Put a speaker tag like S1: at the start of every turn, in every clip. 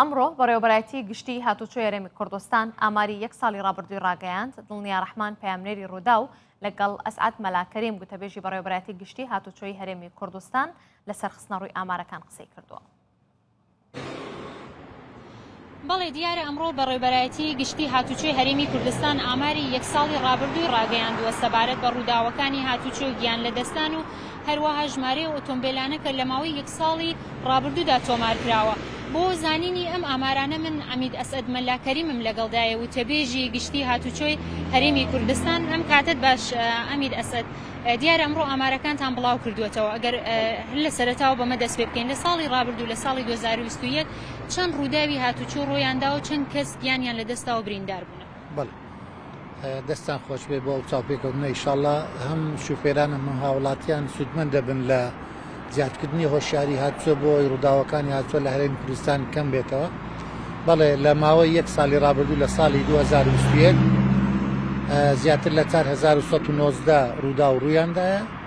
S1: ئەمڕۆ بەڕێوەبەرایەتی گشتی هاتوچۆی هەرێمی کوردستان ئاماری یەک ساڵی ڕابردووی ڕاگەیاند دڵنیا ڕحمان پامنێری ڕوودا و لەگەڵ ئەسعات مەلاکەریم گوتەبێژی بەڕێوەبەرایەتی گشتی هاتوچۆی هەرێمی کوردستان لەسەر خستنە ڕووی ئامارەکان قسەی کردووە.
S2: بەڵێ دیارە ئەمڕۆ بە ڕێبەرایەتی گشتی هاتوچۆی هەرێمی کوردستان ئاماری یەک ساڵی ڕابردووی ڕاگەیاندووە سەبارەت بە ڕووداوەکانی هاتوچۆ گیان لە دەستان و هەروەها ژمارەی ئەو ئۆتۆمبێلانە کە لەماوەی یەک ساڵی ڕابردوودا تۆمارکراوە. بۆ زانینی ئەم ئامارانە من عەمید ئەسعەد مەلا کەریمم لەگەڵدایە وتەبێژی گشتی هاتوچۆی هەرێمی کوردستان. ئەم کاتەت باش عەمید ئەسعەد. دیارە ئەمڕۆ ئامارەکانتان بڵاوکردووەتەوە. ئەگەر هەر لە سەرەتاوە بەمە دەست پێبکەین. لە ساڵی ڕابردوو لە ساڵی دوو هەزار و بیست و یەک چەند ڕووداوی هاتوچۆ ڕوویانداوە و چەند کەس گیانیان لەدەستداوە
S3: برینداربوونە؟ دەستان خۆشبێ بۆ ئەو چاوپێکەوتنە ئیشاڵا هەم شوفێران هەم هاوڵاتیان سوودمەند دەبن لە زیادکردنی هۆشیاری هاتووە بۆ ئەوی ڕووداوەکانی هاتووە لە هەرێمی کوردستان کەم بێتەوە بەڵێ لە ماوەی یەک ساڵی ڕابردوو لە ساڵی 2021 زیاتر لە 4119 ڕوودا و ڕوویاندایە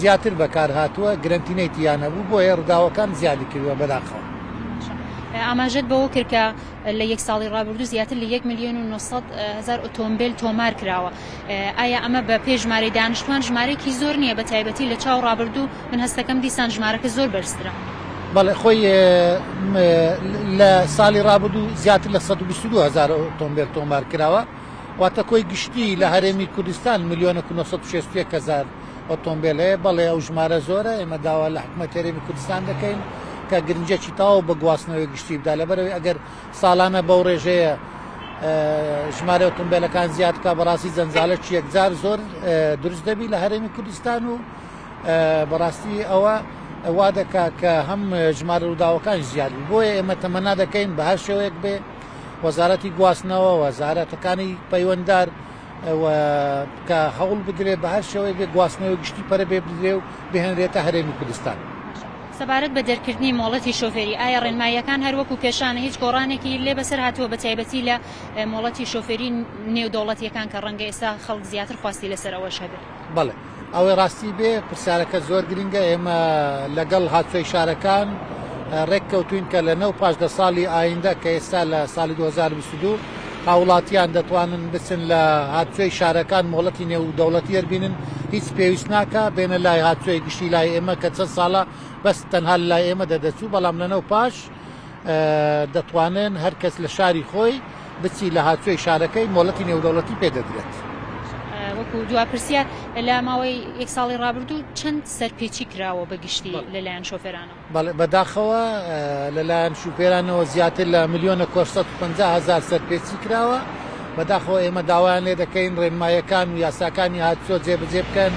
S3: زیاتر بەکارهاتووە گرەنتینەی تیا نەبوو بۆیە ڕووداوەکان زیادی کردووە بەداخەوە.
S2: ئاماژەت بەوە کرد کە لە یەک ساڵی ڕابردوو زیاتر لە یەک ملیۆن و نۆ سەد هەزار ئۆتۆمبێل تۆمار کراوە ئایا ئەمە بە پێی ژمارەی دانیشتوان ژمارەیەکی زۆر نییە بە تایبەتی لە چاو ڕابردوو من هەستەکەم دیسان ژمارەکە زۆر بەرزترە
S3: بەڵێ خۆی لە ساڵی ڕابردوو زیاتر لە 122 هزار ئۆتۆمبێل تۆمار کراوە واتە کۆی گشتی لە هەرێمی کوردستان ملیۆنە و 961 هەزار ئۆتۆمبیل هەیە بەڵێ ئەو ژمارە زۆرە ئێمە داوا لە حکومەت هەرێمی کوردستان دەکەین کە گرنجێکی تاو بە گواستنەوەی گشتی بدا لەبەرەوەی ئەگەر ساڵانە بەو ڕێژەیە ژمارە ئۆتۆمبیلەکان زیاد بکە بەڕاستی جەنجالە یەکجار زۆر دروست دەبی لە هەرێمی کوردستان و بەڕاستی ئەوە وا دەکا کە هەم ژمارە ڕووداوەکان زیاد بۆیە ئێمە تەمەنا دەکەین بە هەر شێوەیەک بێ وەزارەتی گواستنەوە وەزارەتەکانی پەیوەندار کە هەوڵ بدرێ بە هەر شێوەیە بێ گواستنەوە گشتی پەرە بێ بدرێ و بهێنرێتە هەرێمی کوردستان.
S2: سەبارەت بە دەرکردنی مۆڵەتی شۆفێری ئایا ڕێنماییەکان هەر وەکو پێشانە هیچ گۆڕانێکی لێ بەسەر هاتووە بە تایبەتی لە مۆڵەتی شۆفێری نێودەوڵەتییەکان کە ڕەنگە ئێستا خەڵک زیاتر خواستی لەسەر ئەوەش
S3: هەبێ؟ بەڵێ ئەوەی ڕاستی بێ پرسیارەکە زۆر گرنگە ئێمە لەگەڵ هاتووی شارەکان ڕێک کەوتوین کە لە نەو پاش دە ساڵی ئایندە کە ئێستا لە ساڵی 2022 هاوڵاتیان دەتوانن بچن لە هاتووی شارەکان مۆڵەتی نێو دەوڵەتی هەربینن هیچ پێویست ناکە بێنە لای هاتووی گشتی لای ئێمە کە چەند ساڵە بەس تەنها لای ئێمە دەدەچوو بەڵام لە نەو پاش دەتوانن هەر کەس لە شاری خۆی بچی لە هاتوێی شارەکەی مۆڵەتی نێودەوڵەتی پێدەدرێت.
S2: وەکو دوا پرسیە لە ماوەی یەک ساڵی ڕابردوو چەند سەرپێچی کراوە بە گشتی لەلایەن شۆفێرانەوە بەڵێ
S3: بەداخەوە لەلایەن شوپێرانەوە زیاتر لە ملیۆنە کۆرسەت پ هزار سەرپێچی کراوە بەداخەوە ئێمە داوایان لێ دەکەین ڕێنمایەکان و یاساکانی هاتووە جێبجێ بکەن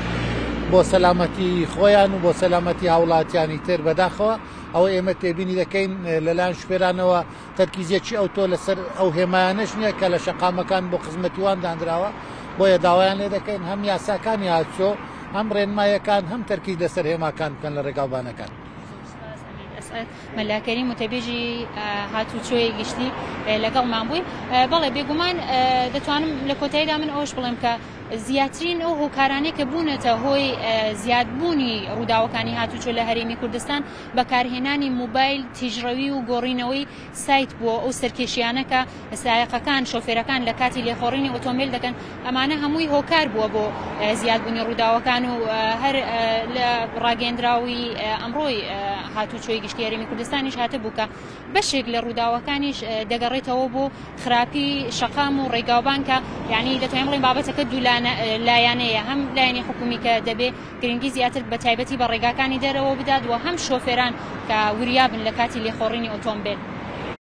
S3: بۆ سەلامەتی خۆیان و بۆ سەلامەتی هاوڵاتیانی تر بەداخەوە ئەوە ئێمە تێبینی دەکەین لەلایەن شپێرانەوە تەرکیزیەکی ئەوتۆ لەسەر ئەو هێمایانەش نییە کە لە شەقامەکان بۆ خزمەتیوان دانراوە بۆیە داوایان لێ دەکەین هەم یاساکانی هاچۆ هەم ڕێنمایەکان هەم تەرکیز لەسەر هێماکان بکەن لە ڕێگاوبانەکان.
S2: مەلاکەری متەبێژی هاتوچۆی گشتی لەگەڵمان بووی بەڵێ بێگومان دەتوانم لە کۆتاییدا من ئەوش بڵێم کە زیاترین ئەو هۆکارانەی کە بوونەتە هۆی زیادبوونی ڕووداوەکانی هاتوچۆ لە هەرێمی کوردستان بەکارهێنانی موبایل تیژڕەوی و گۆڕینەوەی سایت بووە ئەو سەرکێشیانە کە سایەقەکان شۆفێرەکان لە کاتی لێخۆڕینی ئۆتۆمبیل دەکەن ئەمانە هەمووی هۆکار بووە بۆ زیادبوونی ڕووداوەکان و هەر لە ڕاگەندراوی ئەمڕۆی هاتوچۆی گشتی هەرێمی کوردستانیش هاتبوو کە بەشێک لە ڕووداوەکانیش دەگەڕێتەوە بۆ خراپی شەقام و ڕێگاوبان کە یعنی دەتوانین بڵێن بابەتەکە دوو لایەنەیە هەم لایەنی حکومی کە دەبێت گرنگی زیاتر بە تایبەتی بە ڕێگاکانی دەرەوە بدات و هەم شۆفێران کە وریابن لە کاتی لێخۆڕینی ئۆتۆمبیل.